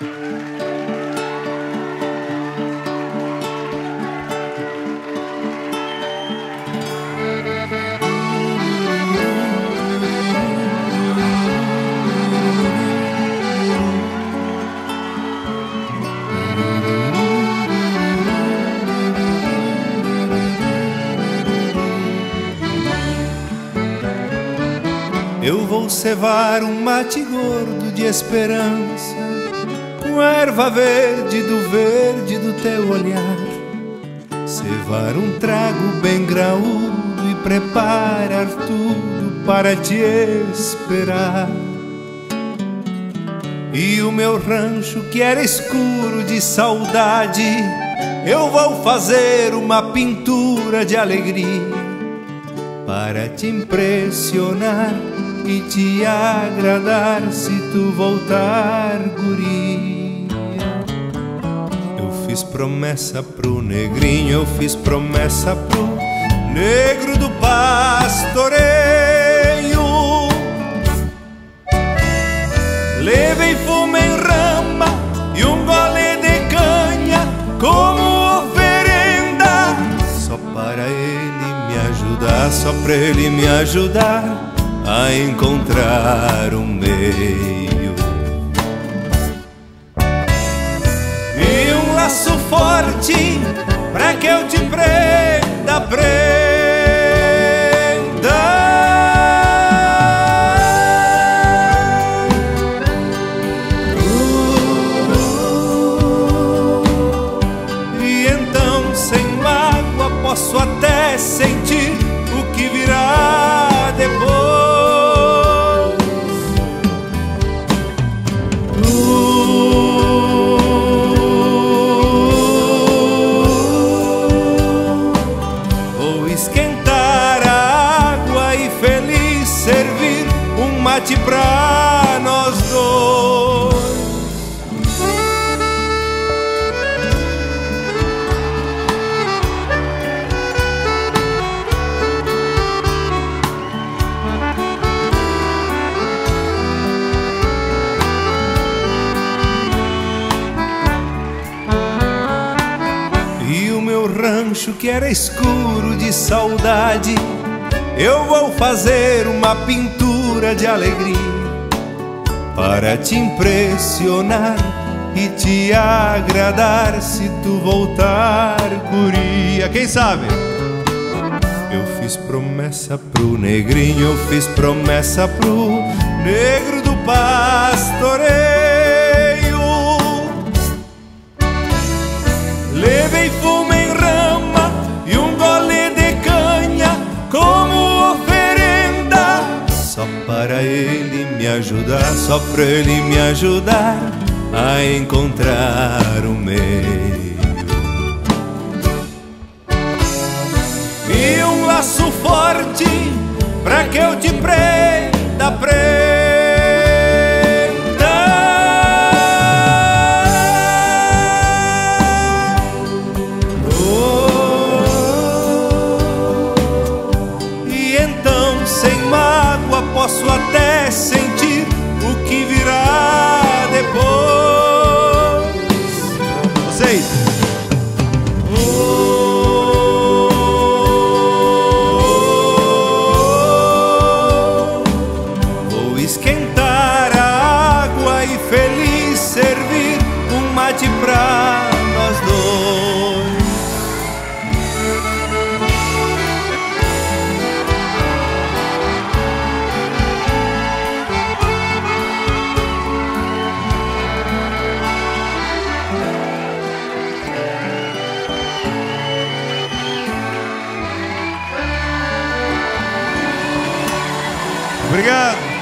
Eu vou cevar um mate gordo de esperança Com a erva verde do verde do teu olhar Cevar um trago bem graúdo e preparar tudo para te esperar E o meu rancho que era escuro de saudade Eu vou fazer uma pintura de alegria para te impressionar e te agradar se tu voltar, guria. Promessa pro negrinho, eu fiz promessa pro negro do pastoreio. Levei fumo em rama e um gole de canha como oferenda, só para ele me ajudar, só para ele me ajudar a encontrar um meio que eu te prenda, prenda. Uh, e então, sem mágoa, posso até sentir o que virá mate pra nós dois. E o meu rancho que era escuro de saudade, eu vou fazer uma pintura de alegria para te impressionar e te agradar se tu voltar, guria. Quem sabe? Eu fiz promessa pro negrinho, eu fiz promessa pro negro do pastoreio. Para ele me ajudar, só para ele me ajudar a encontrar o meio. E um laço forte para que eu te prenda, Obrigado.